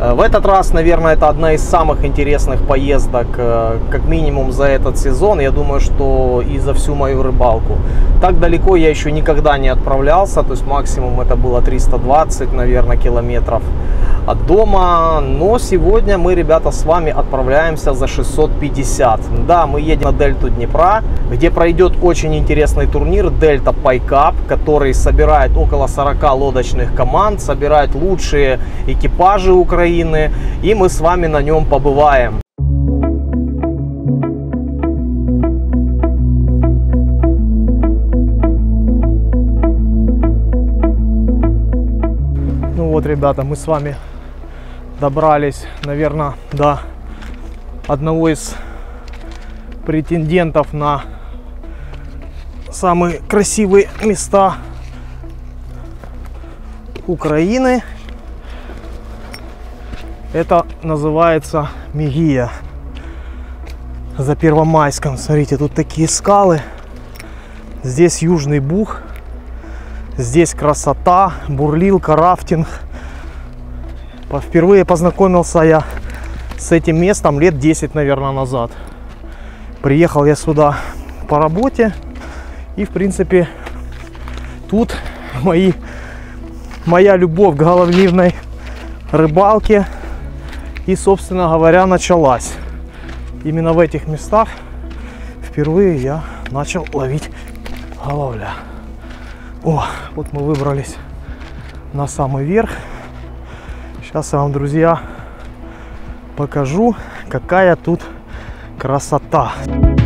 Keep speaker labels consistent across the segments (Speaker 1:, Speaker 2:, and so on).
Speaker 1: Э, в этот раз, наверное, это одна из самых интересных поездок, э, как минимум за этот сезон. Я думаю, что и за всю мою рыбалку. Так далеко я еще никогда не отправлялся, то есть максимум это было 320, наверное, километров от дома. Но сегодня мы, ребята, с вами отправляемся за 650. Да, мы едем на дельту Днепра, где пройдет очень интересный турнир Дельта Пайкап, который собирает около 40 лодочных команд, собирает лучшие экипажи Украины. И мы с вами на нем побываем. Ну вот, ребята, мы с вами добрались, наверное, до одного из претендентов на самые красивые места Украины. Это называется Мигия. За Первомайском. Смотрите, тут такие скалы. Здесь Южный Бух. Здесь красота, бурлилка, рафтинг. Впервые познакомился я с этим местом лет 10, наверное, назад. Приехал я сюда по работе. И, в принципе, тут мои, моя любовь к головнивной рыбалке и, собственно говоря, началась. Именно в этих местах впервые я начал ловить головля. О, вот мы выбрались на самый верх. Сейчас я вам, друзья, покажу, какая тут красота. Ну,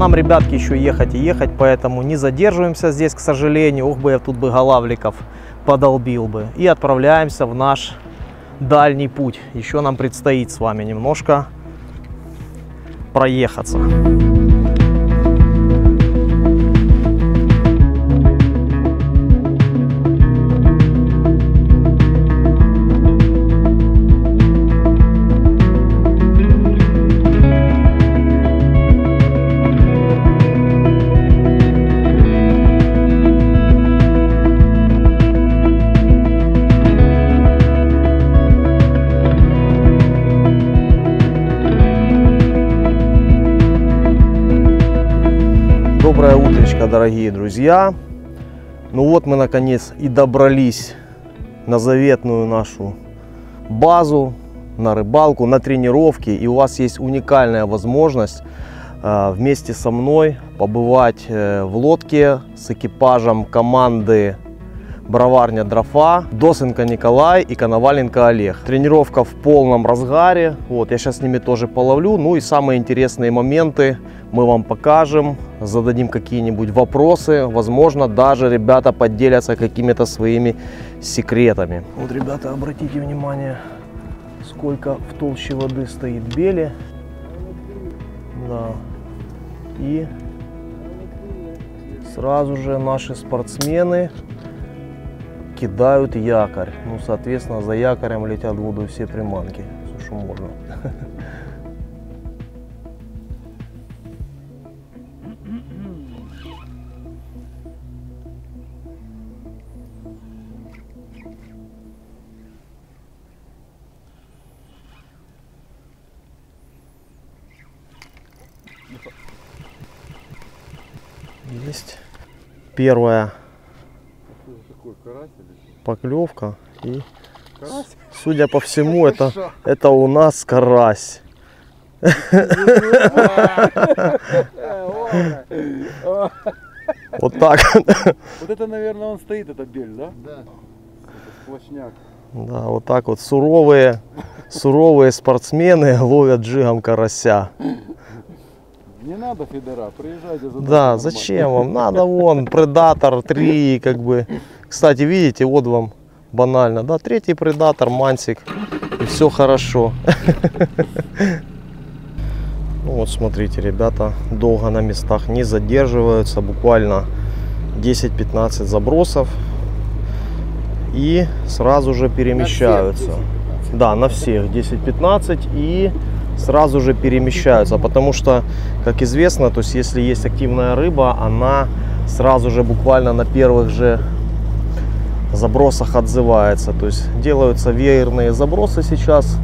Speaker 1: нам, ребятки, еще ехать и ехать, поэтому не задерживаемся здесь, к сожалению. Ох бы я тут бы голавликов подолбил бы. И отправляемся в наш дальний путь. Еще нам предстоит с вами немножко проехаться. Дорогие друзья. Ну вот мы наконец и добрались на заветную нашу базу, на рыбалку, на тренировки. И у вас есть уникальная возможность э, вместе со мной побывать э, в лодке с экипажем команды Броварня Дрофа, Досенко Николай и Коноваленко Олег. Тренировка в полном разгаре. Вот, я сейчас с ними тоже половлю. Ну и самые интересные моменты мы вам покажем, зададим какие-нибудь вопросы. Возможно, даже ребята поделятся какими-то своими секретами. Вот, ребята, обратите внимание, сколько в толще воды стоит бели. Да. И сразу же наши спортсмены кидают якорь. Ну, соответственно, за якорем летят в воду все приманки. Все, что можно. Есть первая
Speaker 2: карась или
Speaker 1: поклевка и
Speaker 2: Карась?
Speaker 1: судя по всему это это у нас карась вот так
Speaker 2: Вот это, наверное, он стоит, это бель, да? Да. Сплошняк.
Speaker 1: да вот так вот суровые суровые спортсмены ловят джигом карася
Speaker 2: Не надо фидера, приезжайте за
Speaker 1: да зачем вам надо вон предатор 3 как бы кстати видите вот вам банально да третий предатор мансик и все хорошо Ну вот смотрите, ребята долго на местах не задерживаются, буквально 10-15 забросов и сразу же перемещаются. Да, на всех 10-15 и сразу же перемещаются, потому что, как известно, то есть если есть активная рыба, она сразу же буквально на первых же забросах отзывается. То есть делаются веерные забросы сейчас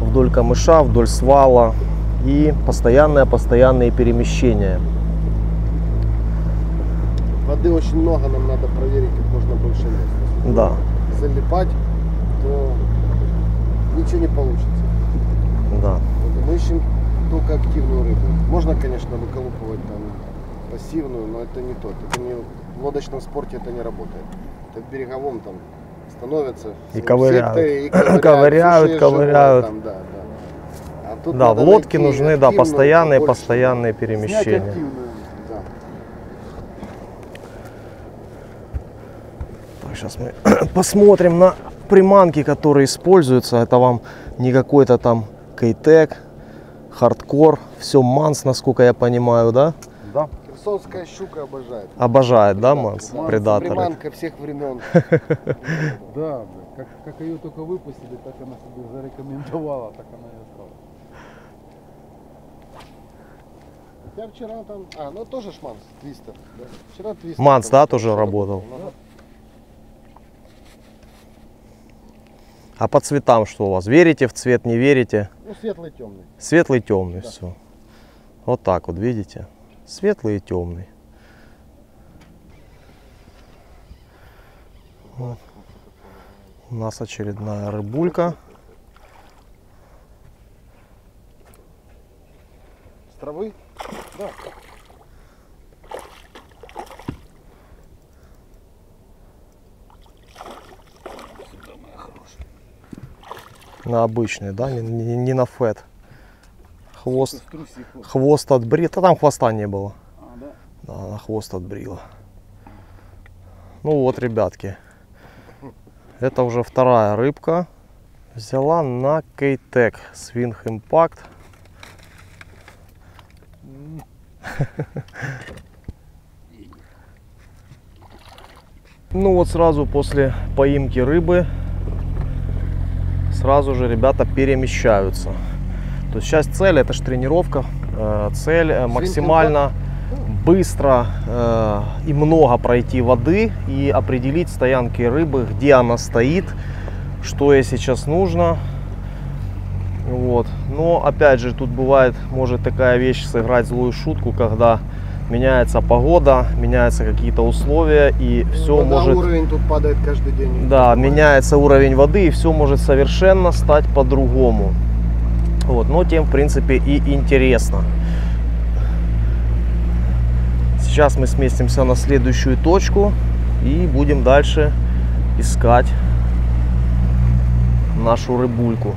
Speaker 1: вдоль камыша, вдоль свала и постоянные-постоянные перемещения.
Speaker 3: Воды очень много, нам надо проверить как можно больше мест.
Speaker 1: Да,
Speaker 3: залипать, то ничего не получится.
Speaker 1: да.
Speaker 3: Мы ищем только активную рыбу. Можно, конечно, выколупывать там пассивную, но это не то. Это не, в лодочном спорте это не работает. В береговом там становятся
Speaker 1: И ковыряют.
Speaker 3: секторе и
Speaker 1: Ковыряют,
Speaker 3: суши,
Speaker 1: ковыряют.
Speaker 3: живое Там, да, да. А тут
Speaker 1: Да, в лодке нужны да, постоянные,
Speaker 3: побольше.
Speaker 1: постоянные перемещения.
Speaker 2: активную.
Speaker 3: Да.
Speaker 1: Так, сейчас мы посмотрим на приманки, которые используются. Это вам не какой-то там Keitech, хардкор, всё Mann's, насколько я понимаю, да?
Speaker 2: Да.
Speaker 3: Херсонская щука обожает.
Speaker 1: Обожает, да,
Speaker 3: Mann's,
Speaker 1: предаторы?
Speaker 3: Приманка всех времен.
Speaker 2: Да. Как, как ее только выпустили, так она себе зарекомендовала, так она и осталась.
Speaker 3: Я вчера там... А, ну тоже ж Mann's, твистер. Да. Вчера твистер.
Speaker 1: Манс, да, тоже работал? А по цветам что у вас? Верите в цвет, не верите?
Speaker 3: Ну, светлый, темный.
Speaker 1: Светлый, темный,
Speaker 3: Да.
Speaker 1: все. Вот так вот, видите? Светлый и темный. Вот. У нас очередная рыбулька.
Speaker 3: С травы? Да.
Speaker 1: На обычный, да, не, не- не на фет. Хвост, хвост отбрил. Да там хвоста не было.
Speaker 2: А, да?
Speaker 1: Да, она хвост отбрила. Ну вот, ребятки. Это уже вторая рыбка. Взяла на Кейтек Swing Impact. Ну вот сразу после поимки рыбы сразу же ребята перемещаются. То есть сейчас цель, это же тренировка, э, цель э, максимально быстро э, и много пройти воды и определить стоянки рыбы, где она стоит, что ей сейчас нужно. Вот. Но опять же тут бывает, может такая вещь сыграть злую шутку, когда меняется погода, меняются какие-то условия и все
Speaker 3: Вода,
Speaker 1: может
Speaker 3: уровень тут падает каждый день.
Speaker 1: да, меняется уровень воды, и все может совершенно стать по-другому. Вот, но тем, в принципе, и интересно. Сейчас мы сместимся на следующую точку и будем дальше искать нашу рыбульку.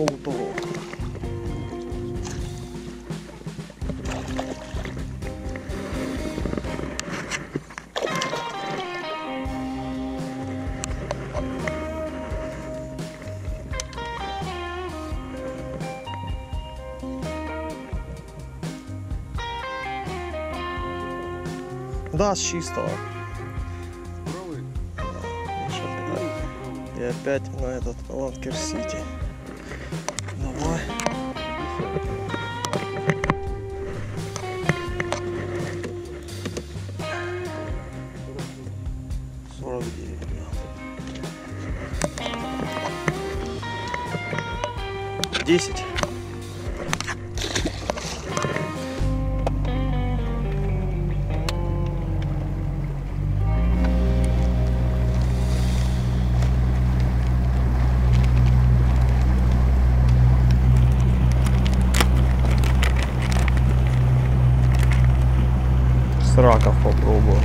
Speaker 1: колотого. Да, с чистого. А,
Speaker 2: ну,
Speaker 1: И опять на этот Ланкер Сити. Раков попробую.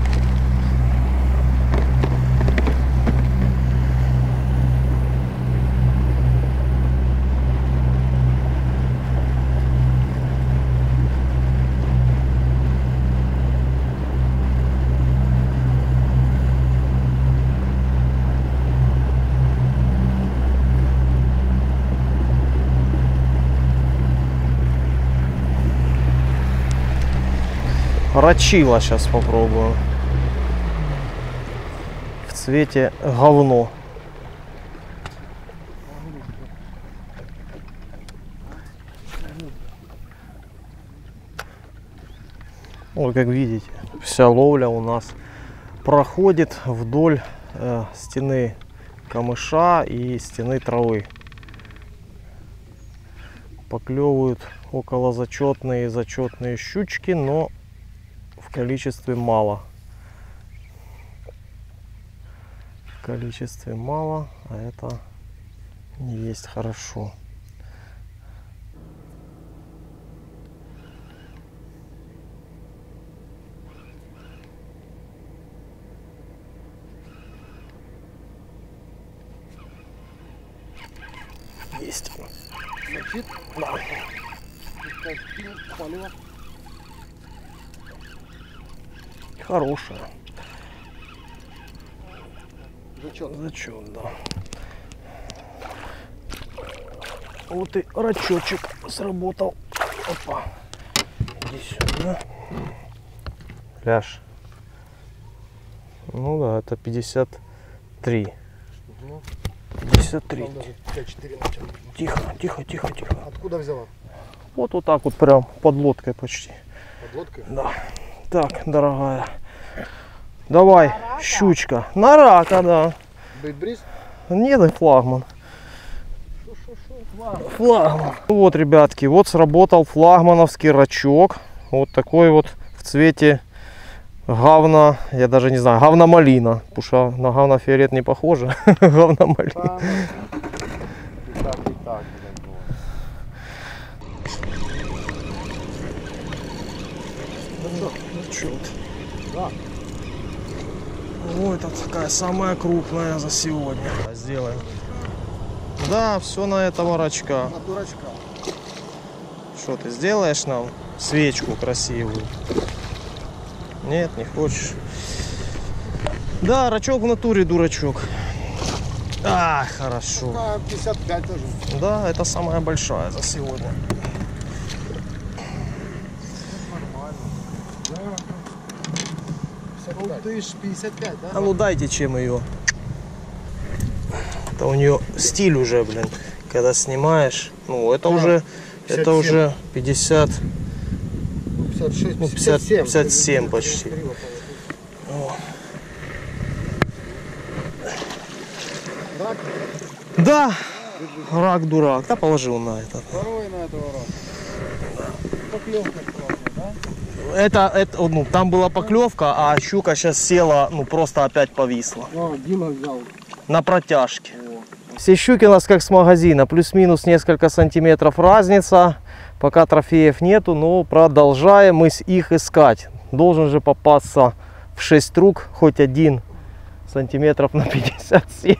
Speaker 1: Рачила сейчас попробую. В цвете говно. Ой, как видите, вся ловля у нас проходит вдоль э, стены камыша и стены травы. Поклевывают около зачетные и зачетные щучки, но количестве мало. В количестве мало, а это не есть хорошо. Есть.
Speaker 3: Значит,
Speaker 1: Да.
Speaker 3: так, кинь палево.
Speaker 1: Хорошая.
Speaker 3: Зачет.
Speaker 1: Зачет, да. Вот и рачочек сработал. Опа. Иди сюда. Ляж. Ну да, это 53.
Speaker 3: Угу.
Speaker 1: 53.
Speaker 3: Там даже 5-4 натянут.
Speaker 1: Тихо, тихо, тихо, тихо.
Speaker 3: Откуда взяла?
Speaker 1: Вот вот так вот прям под лодкой почти.
Speaker 3: Под лодкой?
Speaker 1: Да. Так, дорогая. Давай, щучка. На рака, да.
Speaker 3: Бейтбриз?
Speaker 1: Нет, и флагман. Флагман. Вот, ребятки, вот сработал флагмановский рачок. Вот такой вот в цвете говна, я даже не знаю, говна-малина. Потому что на говно-фиолет не похоже. говно-малина.
Speaker 3: И так, и так, блядь, было.
Speaker 1: Зачет.
Speaker 3: Да.
Speaker 1: О, это такая самая крупная за сегодня. Сделаем. Да, все на этого рачка.
Speaker 3: На дурачка.
Speaker 1: Что ты сделаешь нам свечку красивую? Нет, не хочешь. Да, рачок в натуре дурачок. А, хорошо.
Speaker 3: На 55 тоже.
Speaker 1: Да, это самая большая за сегодня.
Speaker 3: Ну ты ж 55,
Speaker 1: А
Speaker 3: да?
Speaker 1: ну дайте чем ее. Это у нее стиль уже, блин. Когда снимаешь, ну это
Speaker 3: Да,
Speaker 1: уже, это
Speaker 3: 57.
Speaker 1: уже 50,
Speaker 3: 56,
Speaker 1: Ну, 50,
Speaker 3: 57.
Speaker 1: 57 почти.
Speaker 3: Рак?
Speaker 1: Да, рак дурак. Да положил на этот.
Speaker 2: Второй на этого рака. Поклевка да?
Speaker 1: Это, это, ну, там была поклевка, а щука сейчас села, ну просто опять повисла.
Speaker 2: О, Дима взял.
Speaker 1: На протяжке. Все щуки у нас как с магазина, плюс-минус несколько сантиметров разница. Пока трофеев нету, но продолжаем мы их искать. Должен же попасться в 6 рук хоть один сантиметров на 57.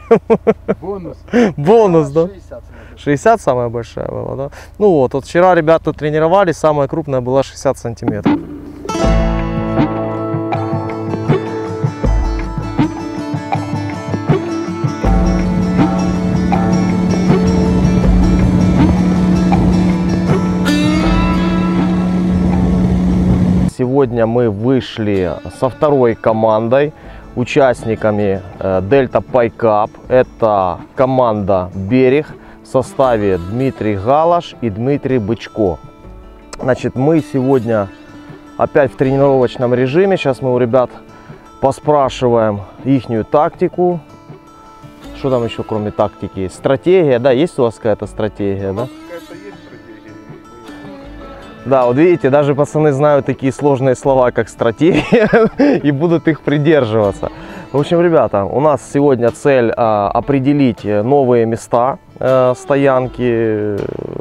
Speaker 2: Бонус.
Speaker 1: Бонус, да?
Speaker 3: 60 смотришь.
Speaker 1: 60 самая большая была, да? Ну вот, вот вчера ребята тренировались, самая крупная была 60 сантиметров. сегодня мы вышли со второй командой, участниками э, Дельта Пайкап. Это команда Берег в составе Дмитрий Галаш и Дмитрий Бычко. Значит, мы сегодня опять в тренировочном режиме. Сейчас мы у ребят поспрашиваем ихнюю тактику. Что там еще кроме тактики? есть? Стратегия, да? Есть у вас какая-то стратегия, да? Да, вот видите, даже пацаны знают такие сложные слова, как стратегия, и будут их придерживаться. В общем, ребята, у нас сегодня цель а, определить новые места э, стоянки э,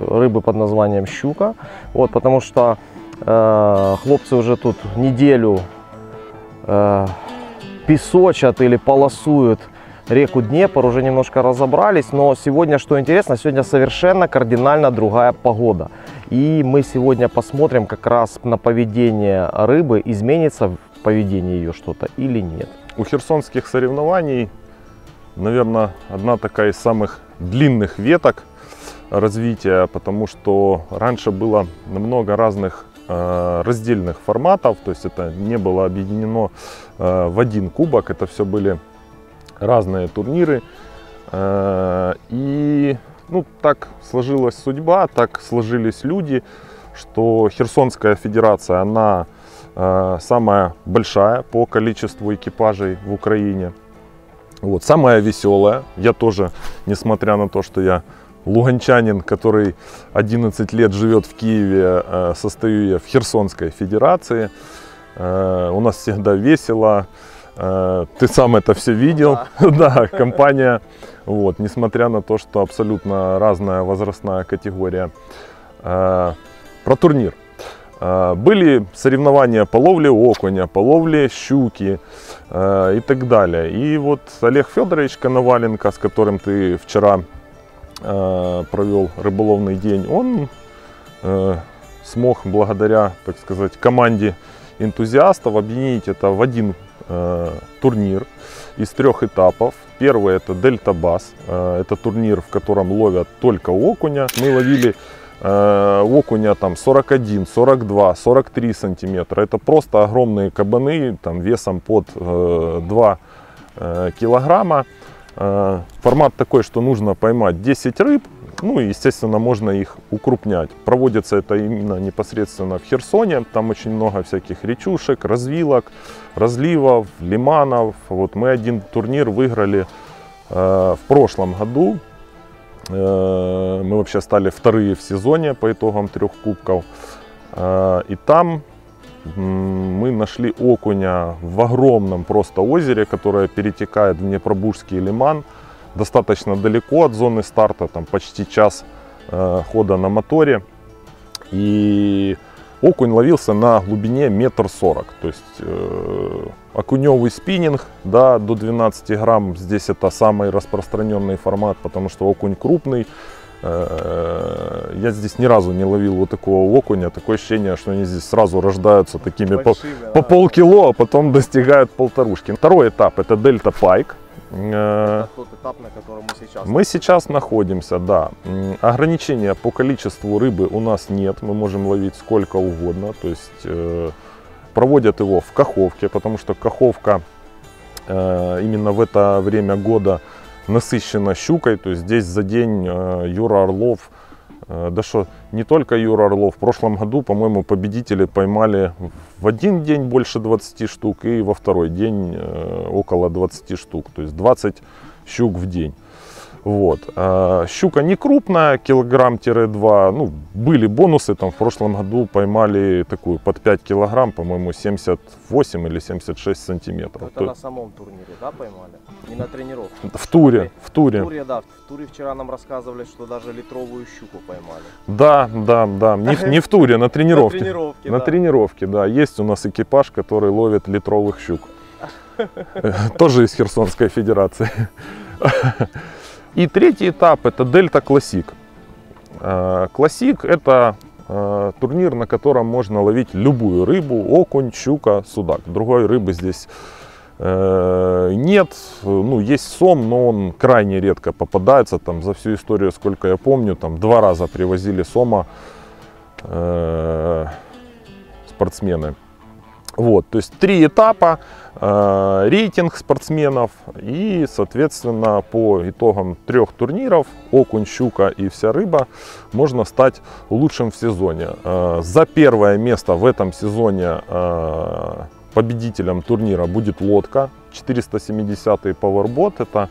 Speaker 1: рыбы под названием щука. Вот, потому что э, хлопцы уже тут неделю э, песочат или полосуют реку Днепр, уже немножко разобрались, но сегодня, что интересно, сегодня совершенно кардинально другая погода. И мы сегодня посмотрим как раз на поведение рыбы, изменится в поведении ее что-то или нет.
Speaker 4: У херсонских соревнований, наверное, одна такая из самых длинных веток развития, потому что раньше было много разных э, раздельных форматов, то есть это не было объединено э, в один кубок, это все были разные турниры. Э, и ну, так сложилась судьба, так сложились люди, что Херсонская федерация, она э, самая большая по количеству экипажей в Украине. Вот, самая веселая. Я тоже, несмотря на то, что я луганчанин, который 11 лет живет в Киеве, э, состою я в Херсонской федерации. У нас всегда весело. Э, Ты сам это все видел. Да, компания, вот, несмотря на то, что абсолютно разная возрастная категория. Э, Про турнир. Э, Были соревнования по ловле окуня, по ловле щуки и так далее. И вот Олег Федорович Коноваленко, с которым ты вчера провел рыболовный день, он смог благодаря, так сказать, команде энтузиастов объединить это в один турнир из трех этапов. Первый это Дельта Бас, э, это турнир, в котором ловят только окуня. Мы ловили э, окуня там 41, 42, 43 сантиметра. Это просто огромные кабаны там весом под э, 2 э, килограмма. Э, формат такой, что нужно поймать 10 рыб, ну и, естественно, можно их укрупнять. Проводится это именно непосредственно в Херсоне. Там очень много всяких речушек, развилок, разливов, лиманов. Вот мы один турнир выиграли э, в прошлом году. Э, мы вообще стали вторые в сезоне по итогам трех кубков. Э, и там мы нашли окуня в огромном просто озере, которое перетекает в Днепробурский лиман достаточно далеко от зоны старта, там почти час э, хода на моторе. И окунь ловился на глубине метр сорок. То есть э, окуневый спиннинг да, до 12 грамм. Здесь это самый распространенный формат, потому что окунь крупный. Э, Я здесь ни разу не ловил вот такого окуня. Такое ощущение, что они здесь сразу рождаются такими по, по полкило, а потом достигают полторушки. Второй этап это дельта пайк. Э,
Speaker 1: тот этап, на котором мы сейчас.
Speaker 4: Мы сейчас находимся, да. Ограничения по количеству рыбы у нас нет. Мы можем ловить сколько угодно. То есть э, проводят его в Каховке, потому что Каховка э, именно в это время года насыщена щукой. То есть здесь за день Юра Орлов, да что, не только Юра Орлов, в прошлом году, по-моему, победители поймали в один день больше 20 штук и во второй день э, около 20 штук. То есть 20 щук в день. Вот. А, щука не крупная, килограмм-2. Ну, были бонусы, там в прошлом году поймали такую под 5 килограмм, по-моему, 78 или 76 сантиметров.
Speaker 1: Это
Speaker 4: То-
Speaker 1: на самом турнире, да, поймали? Не на тренировке.
Speaker 4: В туре, в
Speaker 1: В
Speaker 4: туре.
Speaker 1: туре, да. В туре вчера нам рассказывали, что даже литровую щуку поймали.
Speaker 4: Да, да, да. Не, в- не в туре, на тренировке.
Speaker 1: На тренировке,
Speaker 4: На
Speaker 1: да.
Speaker 4: тренировке, да. Есть у нас экипаж, который ловит литровых щук. Тоже из Херсонской Федерации. И третий этап это Дельта Классик. Э, Классик это э, турнир, на котором можно ловить любую рыбу, окунь, щука, судак. Другой рыбы здесь э, нет. Ну, есть сом, но он крайне редко попадается. Там за всю историю, сколько я помню, там два раза привозили сома э, спортсмены. Вот, то есть три этапа, рейтинг спортсменов и, соответственно, по итогам трех турниров окунь, щука и вся рыба можно стать лучшим в сезоне. Э, за первое место в этом сезоне э, победителем турнира будет лодка 470 Powerboat. Это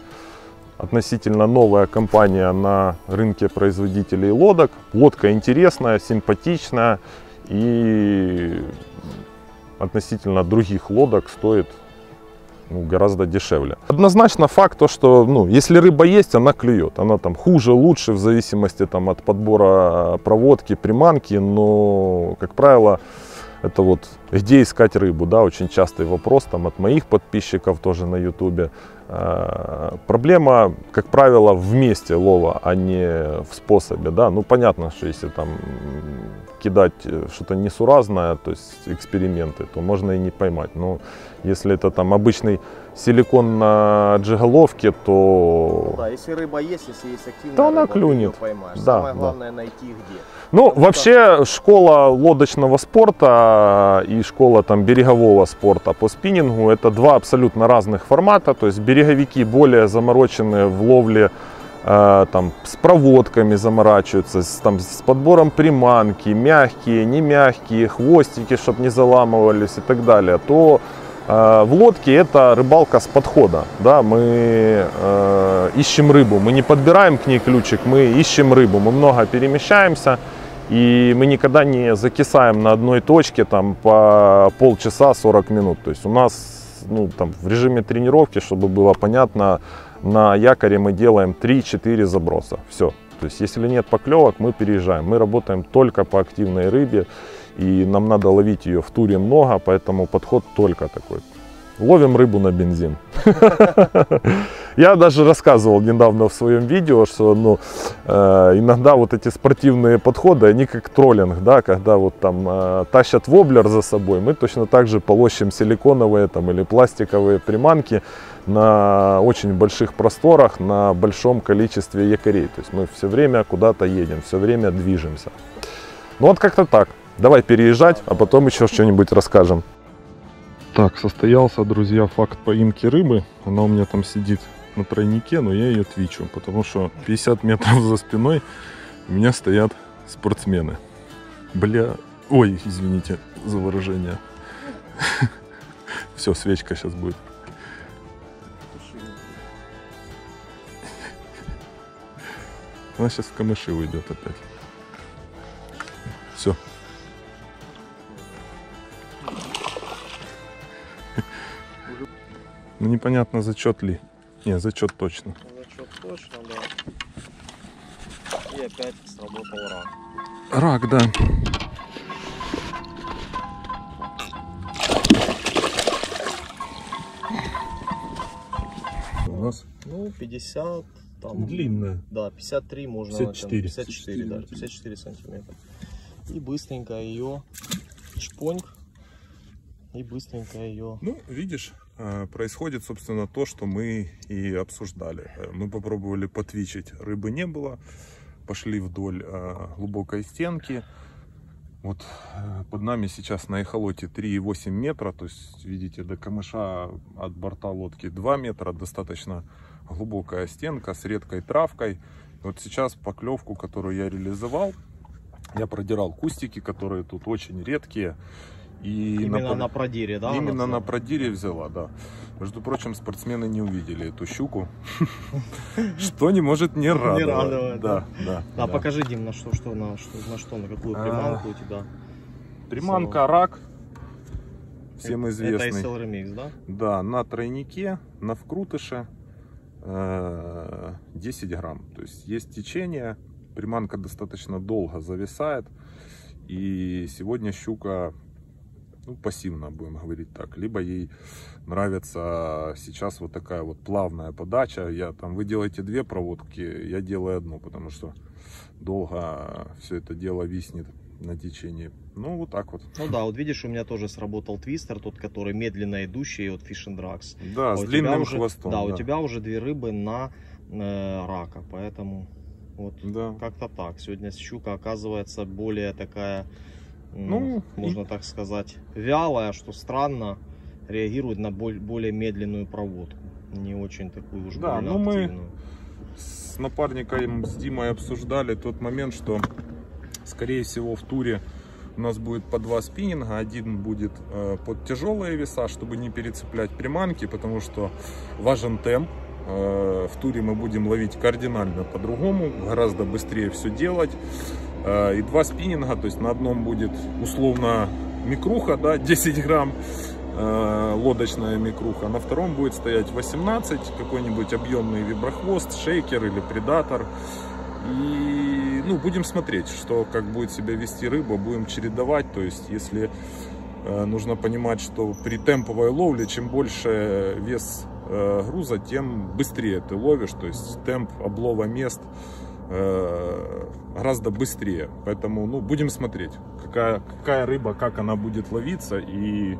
Speaker 4: относительно новая компания на рынке производителей лодок. Лодка интересная, симпатичная и относительно других лодок стоит ну, гораздо дешевле. Однозначно факт то, что ну, если рыба есть, она клюет. Она там хуже, лучше в зависимости там, от подбора проводки, приманки, но, как правило, это вот где искать рыбу, да, очень частый вопрос там от моих подписчиков тоже на ютубе. Проблема, как правило, в месте лова, а не в способе, да. Ну, понятно, что если там кидать э, что-то несуразное, то есть эксперименты, то можно и не поймать. Но если это там обычный силикон на джиголовке, то...
Speaker 1: Ну да, если рыба есть, если есть активная
Speaker 4: она
Speaker 1: рыба, ты
Speaker 4: клюнет.
Speaker 1: поймаешь.
Speaker 4: Да,
Speaker 1: Самое
Speaker 4: да.
Speaker 1: главное найти где.
Speaker 4: Ну, вообще, школа лодочного спорта и школа там берегового спорта по спиннингу это два абсолютно разных формата. То есть береговики более замороченные в ловле э, там, с проводками заморачиваются, с, там, с подбором приманки, мягкие, не мягкие, хвостики, чтобы не заламывались и так далее, то э, в лодке это рыбалка с подхода. Да? Мы э, ищем рыбу, мы не подбираем к ней ключик, мы ищем рыбу, мы много перемещаемся. И мы никогда не закисаем на одной точке там по полчаса 40 минут. То есть у нас ну, там, в режиме тренировки, чтобы было понятно, на якоре мы делаем 3-4 заброса. Все. То есть если нет поклевок, мы переезжаем. Мы работаем только по активной рыбе. И нам надо ловить ее в туре много, поэтому подход только такой. Ловим рыбу на бензин. Я даже рассказывал недавно в своем видео, что ну, э, иногда вот эти спортивные подходы, они как троллинг, да, когда вот там э, тащат воблер за собой, мы точно так же полощем силиконовые там, или пластиковые приманки на очень больших просторах, на большом количестве якорей. То есть мы все время куда-то едем, все время движемся. Ну вот как-то так. Давай переезжать, а потом еще что-нибудь расскажем. Так, состоялся, друзья, факт поимки рыбы. Она у меня там сидит на тройнике, но я ее твичу, потому что 50 метров за спиной у меня стоят спортсмены. Бля, ой, извините за выражение. Все, свечка сейчас будет. Она сейчас в камыши уйдет опять. Все. Ну непонятно зачет ли. Не, зачет точно.
Speaker 1: Зачет точно, да. И опять сработал рак.
Speaker 4: Рак, да. У нас
Speaker 1: Ну, 50, там,
Speaker 4: длинная.
Speaker 1: да, 53 можно.
Speaker 4: 54.
Speaker 1: 54, да, 54 сантиметра. И быстренько ее шпоньк. И быстренько ее
Speaker 4: Ну, видишь, происходит, собственно, то, что мы и обсуждали. Э, Мы попробовали потвичить, рыбы не было. Пошли вдоль э, глубокой стенки. Вот э, под нами сейчас на эхолоте 3,8 метра, то есть, видите, до камыша от борта лодки 2 метра, достаточно глубокая стенка с редкой травкой. Вот сейчас поклевку, которую я реализовал, я продирал кустики, которые тут очень редкие. И
Speaker 1: именно
Speaker 4: напом-
Speaker 1: на продире, да?
Speaker 4: Именно на продире взяла, да. Между прочим, спортсмены не увидели эту щуку, что не может не радовать. Да, да.
Speaker 1: А покажи, Дим, на что, что, на что, на что, на какую
Speaker 4: А,
Speaker 1: приманку у тебя?
Speaker 4: Приманка рак, всем
Speaker 1: Это
Speaker 4: известный.
Speaker 1: SL Remix, да?
Speaker 4: Да, на тройнике, на вкрутыше э, 10 грамм. То есть есть течение, приманка достаточно долго зависает. И сегодня щука ну, пассивно, будем говорить так. Либо ей нравится сейчас вот такая вот плавная подача. Я там, вы делаете две проводки, я делаю одну, потому что долго все это дело виснет на течении. Ну, вот так вот.
Speaker 1: Ну да, вот видишь, у меня тоже сработал твистер, тот, который медленно идущий от Fish and Drugs.
Speaker 4: Да,
Speaker 1: А
Speaker 4: с длинным
Speaker 1: уже-
Speaker 4: хвостом.
Speaker 1: Да, у тебя уже две рыбы на э, рака, поэтому вот
Speaker 4: Да.
Speaker 1: как-то так. Сегодня щука оказывается более такая
Speaker 4: Ну,
Speaker 1: можно так сказать, вялая, что странно, реагирует на более медленную проводку. Не очень такую уж
Speaker 4: Да,
Speaker 1: больно
Speaker 4: ну мы- с напарником, с Димой обсуждали тот момент, что, скорее всего, в туре у нас будет по два спиннинга. Один будет э, под тяжелые веса, чтобы не перецеплять приманки, потому что важен темп. Э, в туре мы будем ловить кардинально по-другому, гораздо быстрее все делать. Э, и два спиннинга, то есть на одном будет условно микруха, да, 10 грамм, э, лодочная микруха. На втором будет стоять 18, какой-нибудь объемный виброхвост, шейкер или предатор. И ну, будем смотреть, что как будет себя вести рыба, будем чередовать. То есть, если э, нужно понимать, что при темповой ловле, чем больше вес груза, тем быстрее ты ловишь. То есть темп облова мест э, гораздо быстрее. Поэтому ну, будем смотреть, какая, какая рыба, как она будет ловиться. И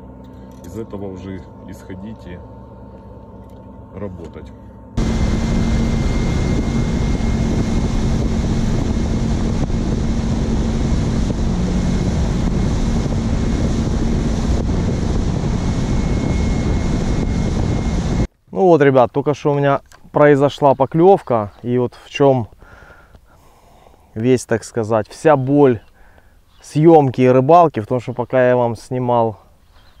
Speaker 4: из этого уже исходить и работать.
Speaker 1: Ну вот, ребят, только что у меня произошла поклевка. И вот в чем весь, так сказать, вся боль съемки и рыбалки. В том, что пока я вам снимал,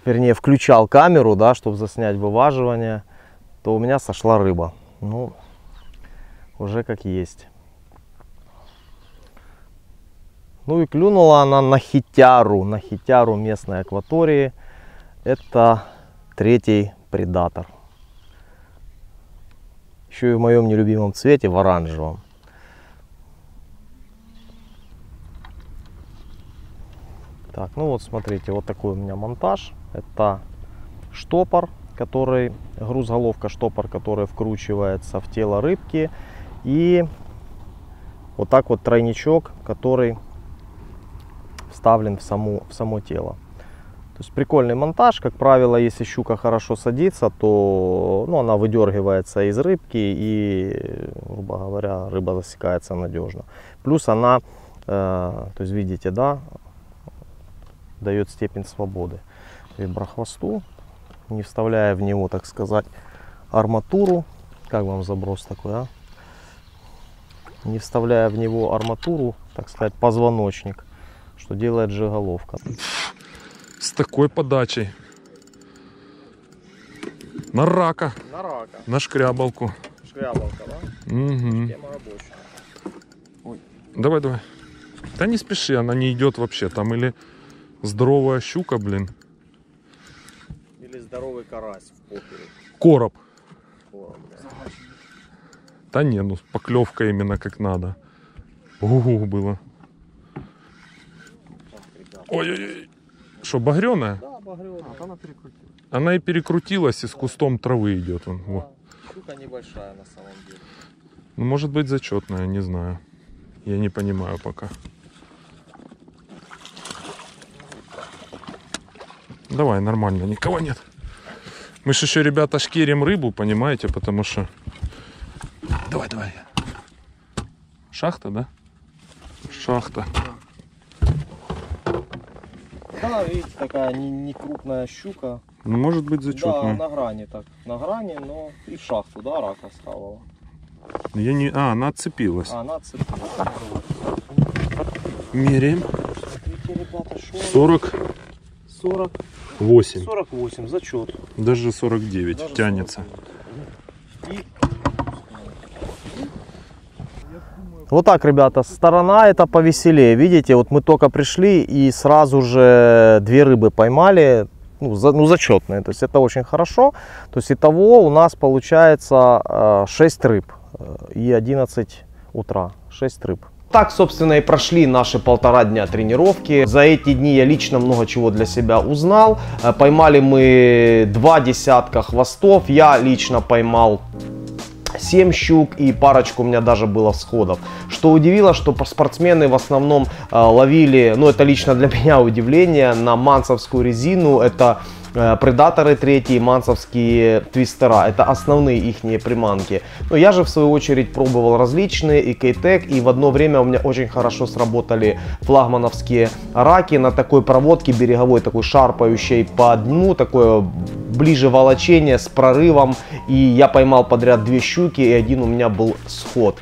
Speaker 1: вернее, включал камеру, да, чтобы заснять вываживание, то у меня сошла рыба. Ну, уже как есть. Ну и клюнула она на хитяру, на хитяру местной акватории. Это третий предатор. Еще и в моем нелюбимом цвете, в оранжевом. Так, ну вот смотрите, вот такой у меня монтаж. Это штопор, который, груз-головка штопор, который вкручивается в тело рыбки. И вот так вот тройничок, который вставлен в, саму, в само тело. То есть прикольный монтаж. Как правило, если щука хорошо садится, то ну, она выдергивается из рыбки и, грубо говоря, рыба засекается надежно. Плюс она, э, то есть видите, да, дает степень свободы виброхвосту, не вставляя в него, так сказать, арматуру. Как вам заброс такой, а? Не вставляя в него арматуру, так сказать, позвоночник, что делает жиголовка.
Speaker 4: С такой подачей. На рака,
Speaker 1: На рака,
Speaker 4: на шкрябалку.
Speaker 1: шкрябалка, да?
Speaker 4: Мгм.
Speaker 1: Тема рабочая.
Speaker 4: Давай, давай. Да не спеши, она не идет вообще. Там или здоровая щука, блин.
Speaker 1: Или здоровый карась в поперек.
Speaker 4: Короб.
Speaker 1: Короб, да.
Speaker 4: Да не, ну поклевка именно как надо. Угу, было. Ой-ой-ой. Что, багреная?
Speaker 1: Да, багрёная.
Speaker 2: Она перекрутила.
Speaker 4: Она и перекрутилась, и с кустом травы идет. Он.
Speaker 1: Да, Щука небольшая на самом деле.
Speaker 4: Ну, может быть зачетная, не знаю. Я не понимаю пока. Давай, нормально, никого нет. Мы же еще, ребята, шкерим рыбу, понимаете, потому что... Давай, давай. Шахта, да? Шахта.
Speaker 1: Да, видите, такая не, не крупная щука.
Speaker 4: Ну, может быть
Speaker 1: Да,
Speaker 4: зачетная.
Speaker 1: на грани так. На грани, но и в шахту, да, рака схавала.
Speaker 4: Я не... А, она отцепилась.
Speaker 1: А она цепила.
Speaker 4: Меряем.
Speaker 1: Смотрите, ребята, что
Speaker 4: 48.
Speaker 1: 40, 48, зачет.
Speaker 4: Даже 49
Speaker 1: Даже
Speaker 4: тянется.
Speaker 1: 49. И... Вот так, ребята, сторона это повеселее. Видите, вот мы только пришли и сразу же две рыбы поймали, ну, за, ну зачетные. То есть это очень хорошо. То есть итого у нас получается э, 6 рыб э, и 11 утра. 6 рыб. Так, собственно, и прошли наши полтора дня тренировки. За эти дни я лично много чего для себя узнал. Э, Поймали мы два десятка хвостов. Я лично поймал 7 щук и парочку у меня даже было всходов. Что удивило, что спортсмены в основном э, ловили, ну это лично для меня удивление, на мансовскую резину. Это предаторы третьи, мансовские твистера. Это основные их приманки. Но я же в свою очередь пробовал различные и кейтек, и в одно время у меня очень хорошо сработали флагмановские раки на такой проводке береговой, такой шарпающей по дну, такое ближе волочение с прорывом. И я поймал подряд две щуки, и один у меня был сход.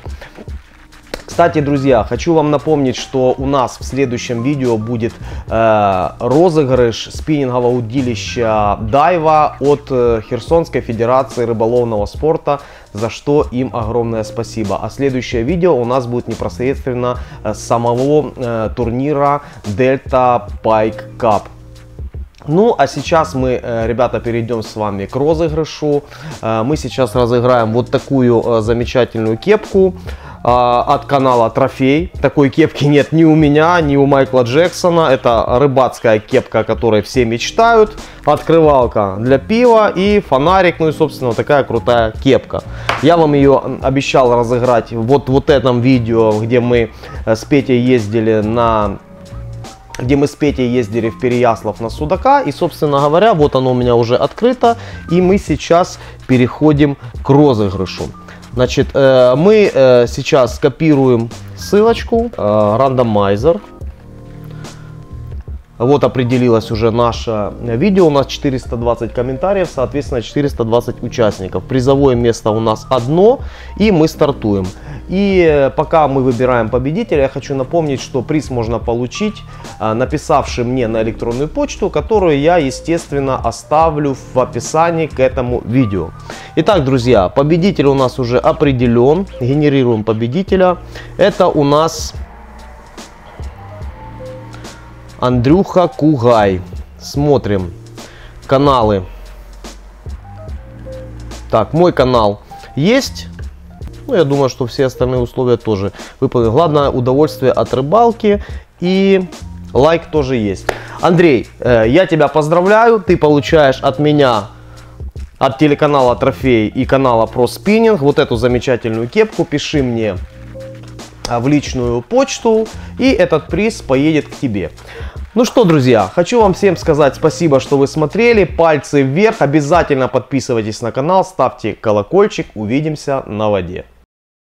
Speaker 1: Кстати, друзья, хочу вам напомнить, что у нас в следующем видео будет э, розыгрыш спиннингового удилища Дайва от э, Херсонской Федерации рыболовного спорта, за что им огромное спасибо. А следующее видео у нас будет непосредственно с самого э, турнира Delta Pike Cup. Ну, а сейчас мы, э, ребята, перейдем с вами к розыгрышу. Э, мы сейчас разыграем вот такую э, замечательную кепку. А, от канала Трофей. Такой кепки нет ни у меня, ни у Майкла Джексона. Это рыбацкая кепка, о которой все мечтают. Открывалка для пива и фонарик. Ну и, собственно, такая крутая кепка. Я вам ее обещал разыграть вот, вот этом видео, где мы э, с Петей ездили на где мы с Петей ездили в Переяслав на Судака. И, собственно говоря, вот оно у меня уже открыто. И мы сейчас переходим к розыгрышу. Значит, э, мы э, сейчас скопируем ссылочку, э, рандомайзер. Вот определилось уже наше видео. У нас 420 комментариев, соответственно 420 участников. Призовое место у нас одно и мы стартуем. И э, пока мы выбираем победителя, я хочу напомнить, что приз можно получить, э, написавший мне на электронную почту, которую я, естественно, оставлю в описании к этому видео. Итак, друзья, победитель у нас уже определен. Генерируем победителя. Это у нас Андрюха Кугай. Смотрим каналы. Так, мой канал есть. Ну, я думаю, что все остальные условия тоже выполнены. Главное удовольствие от рыбалки и лайк тоже есть. Андрей, э, я тебя поздравляю. Ты получаешь от меня от телеканала Трофей и канала Про Спиннинг вот эту замечательную кепку. Пиши мне а, в личную почту, и этот приз поедет к тебе. Ну что, друзья, хочу вам всем сказать спасибо, что вы смотрели. Пальцы вверх, обязательно подписывайтесь на канал, ставьте колокольчик. Увидимся на воде.